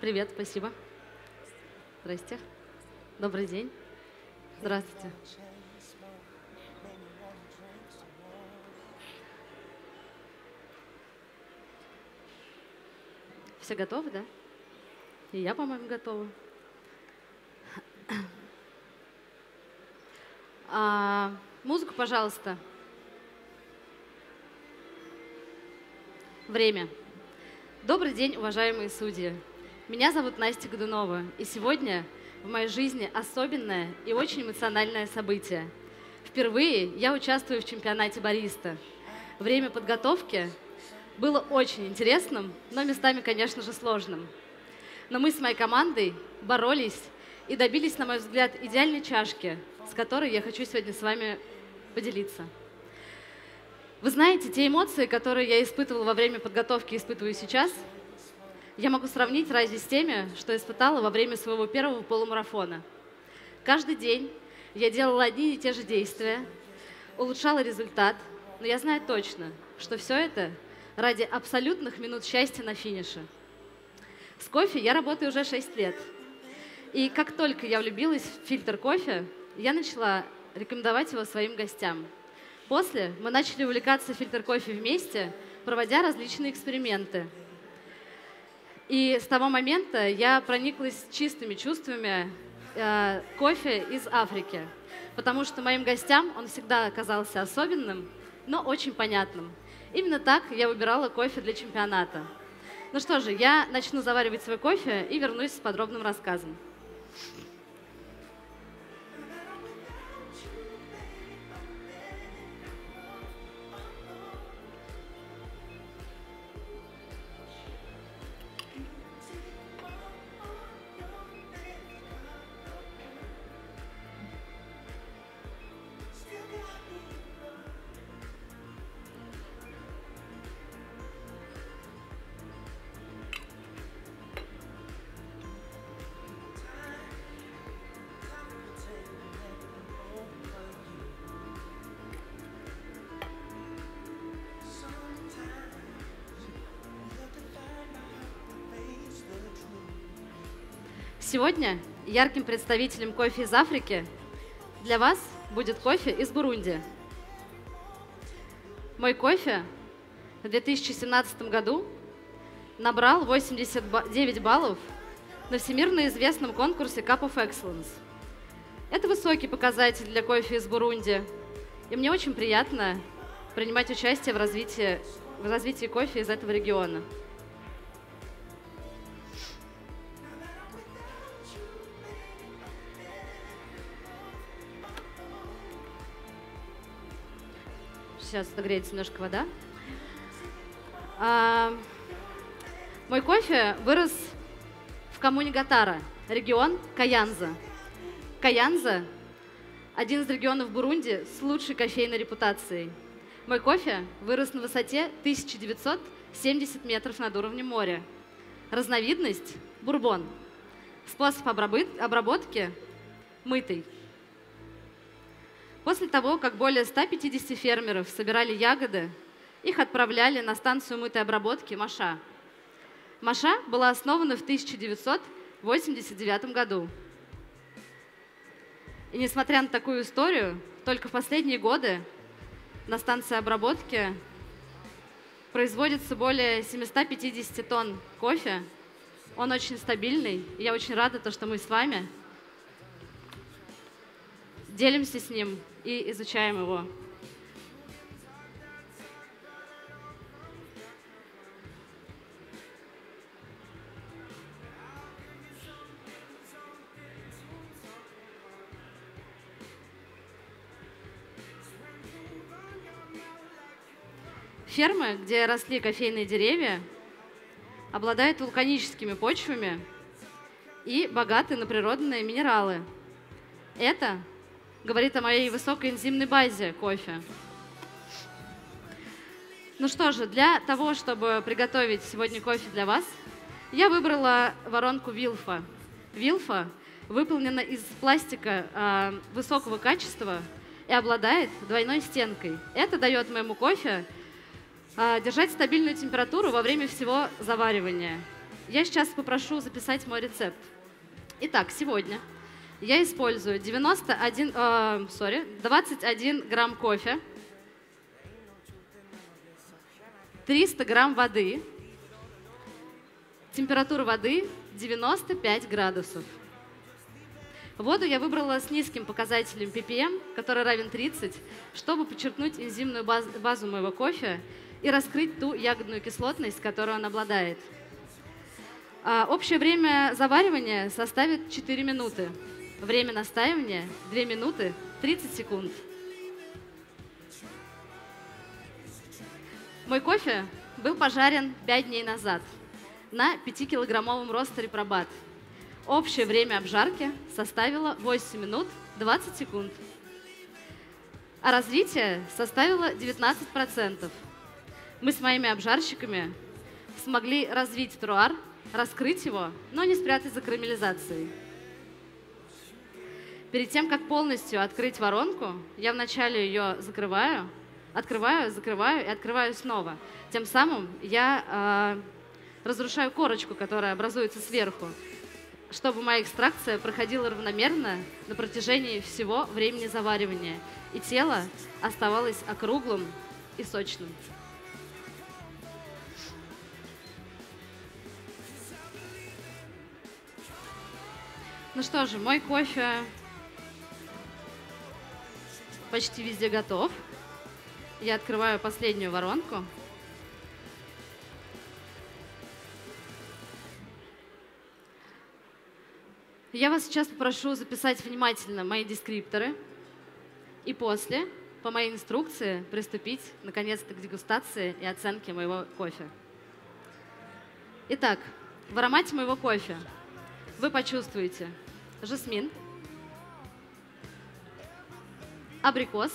Привет, спасибо. Здрасте. Добрый день. Здравствуйте. Все готовы, да? И я, по-моему, готова. А, музыку, пожалуйста. Время. Добрый день, уважаемые судьи. Меня зовут Настя Годунова, и сегодня в моей жизни особенное и очень эмоциональное событие. Впервые я участвую в чемпионате бариста. Время подготовки было очень интересным, но местами, конечно же, сложным. Но мы с моей командой боролись и добились, на мой взгляд, идеальной чашки, с которой я хочу сегодня с вами поделиться. Вы знаете, те эмоции, которые я испытывала во время подготовки, испытываю сейчас, я могу сравнить разве с теми, что испытала во время своего первого полумарафона. Каждый день я делала одни и те же действия, улучшала результат, но я знаю точно, что все это ради абсолютных минут счастья на финише. С кофе я работаю уже 6 лет. И как только я влюбилась в фильтр кофе, я начала рекомендовать его своим гостям. После мы начали увлекаться фильтр кофе вместе, проводя различные эксперименты. И с того момента я прониклась чистыми чувствами э, кофе из Африки, потому что моим гостям он всегда оказался особенным, но очень понятным. Именно так я выбирала кофе для чемпионата. Ну что же, я начну заваривать свой кофе и вернусь с подробным рассказом. Сегодня ярким представителем кофе из Африки для вас будет кофе из Бурунди. Мой кофе в 2017 году набрал 89 баллов на всемирно известном конкурсе Cup of Excellence. Это высокий показатель для кофе из Бурунди, и мне очень приятно принимать участие в развитии, в развитии кофе из этого региона. Сейчас отогреется немножко вода. А, мой кофе вырос в коммуне Гатара, регион Каянза. Каянза – один из регионов Бурунди с лучшей кофейной репутацией. Мой кофе вырос на высоте 1970 метров над уровнем моря. Разновидность – бурбон. Способ обработки – мытый. После того, как более 150 фермеров собирали ягоды, их отправляли на станцию мытой обработки Маша. Маша была основана в 1989 году. И несмотря на такую историю, только в последние годы на станции обработки производится более 750 тонн кофе. Он очень стабильный. И я очень рада, то, что мы с вами делимся с ним и изучаем его. Фермы, где росли кофейные деревья, обладают вулканическими почвами и богаты на природные минералы. Это говорит о моей высокой энзимной базе кофе. Ну что же, для того, чтобы приготовить сегодня кофе для вас, я выбрала воронку Вилфа. Вилфа выполнена из пластика э, высокого качества и обладает двойной стенкой. Это дает моему кофе э, держать стабильную температуру во время всего заваривания. Я сейчас попрошу записать мой рецепт. Итак, сегодня я использую 91, э, sorry, 21 грамм кофе, 300 грамм воды, температура воды 95 градусов. Воду я выбрала с низким показателем ppm, который равен 30, чтобы подчеркнуть энзимную базу моего кофе и раскрыть ту ягодную кислотность, которую он обладает. А, общее время заваривания составит 4 минуты. Время настаивания 2 минуты 30 секунд. Мой кофе был пожарен 5 дней назад на 5-килограммовом ростере Пробат. Общее время обжарки составило 8 минут 20 секунд. А развитие составило 19%. Мы с моими обжарщиками смогли развить труар раскрыть его, но не спрятать за карамелизацией. Перед тем, как полностью открыть воронку, я вначале ее закрываю, открываю, закрываю и открываю снова. Тем самым я э, разрушаю корочку, которая образуется сверху, чтобы моя экстракция проходила равномерно на протяжении всего времени заваривания, и тело оставалось округлым и сочным. Ну что же, мой кофе почти везде готов. Я открываю последнюю воронку. Я вас сейчас попрошу записать внимательно мои дескрипторы и после, по моей инструкции, приступить наконец-то к дегустации и оценке моего кофе. Итак, в аромате моего кофе вы почувствуете жасмин, абрикос,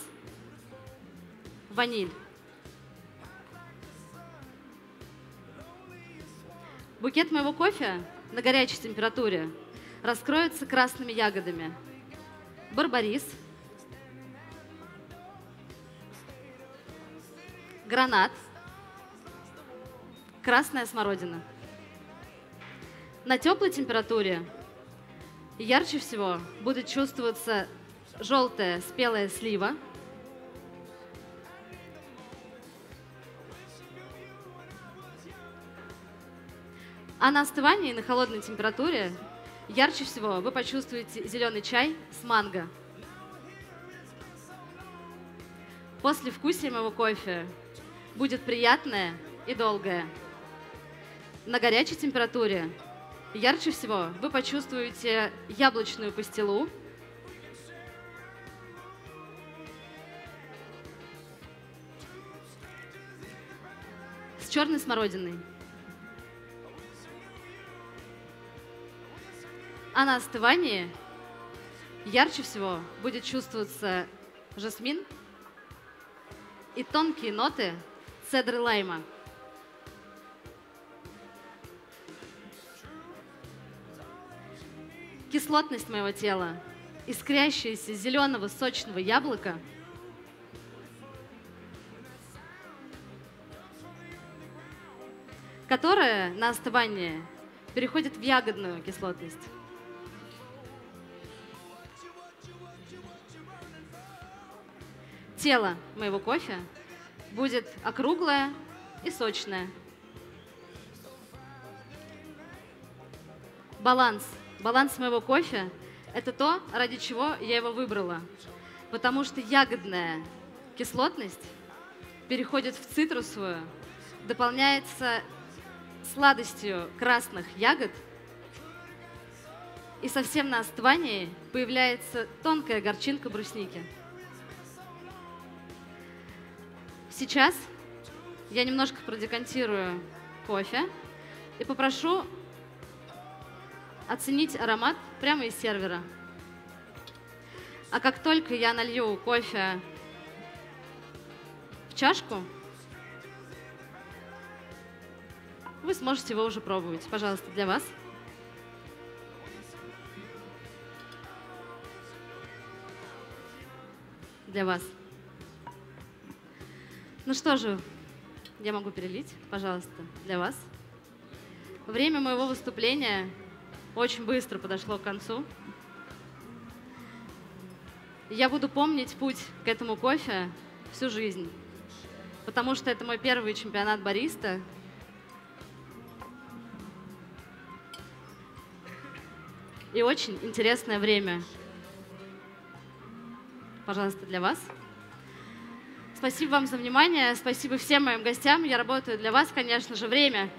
ваниль. Букет моего кофе на горячей температуре раскроется красными ягодами. Барбарис, гранат, красная смородина – на теплой температуре ярче всего будет чувствоваться желтая спелая слива, А на остывании на холодной температуре ярче всего вы почувствуете зеленый чай с манго. После вкусия моего кофе будет приятное и долгое. На горячей температуре Ярче всего вы почувствуете яблочную пастилу, черной смородиной. А на остывании ярче всего будет чувствоваться жасмин и тонкие ноты цедры лайма – кислотность моего тела, искрящаяся зеленого сочного яблока, которая на остывание переходит в ягодную кислотность. Тело моего кофе будет округлое и сочное. Баланс Баланс моего кофе – это то, ради чего я его выбрала. Потому что ягодная кислотность переходит в цитрусовую, дополняется сладостью красных ягод, и совсем на остывании появляется тонкая горчинка брусники. Сейчас я немножко продекантирую кофе и попрошу оценить аромат прямо из сервера. А как только я налью кофе в чашку, вы сможете его уже пробовать. Пожалуйста, для вас. Для вас. Ну что же, я могу перелить, пожалуйста, для вас. Время моего выступления очень быстро подошло к концу. Я буду помнить путь к этому кофе всю жизнь, потому что это мой первый чемпионат бариста. И очень интересное время. Пожалуйста, для вас. Спасибо вам за внимание, спасибо всем моим гостям. Я работаю для вас, конечно же, время.